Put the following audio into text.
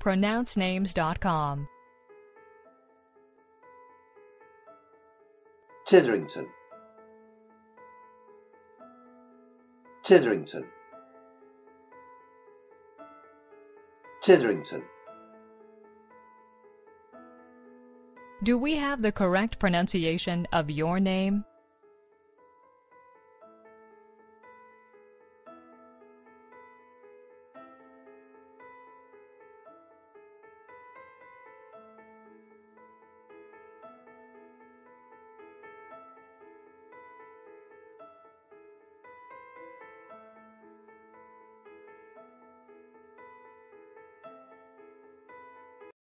pronouncenames.com. Titherington. Titherington. Titherington. Do we have the correct pronunciation of your name?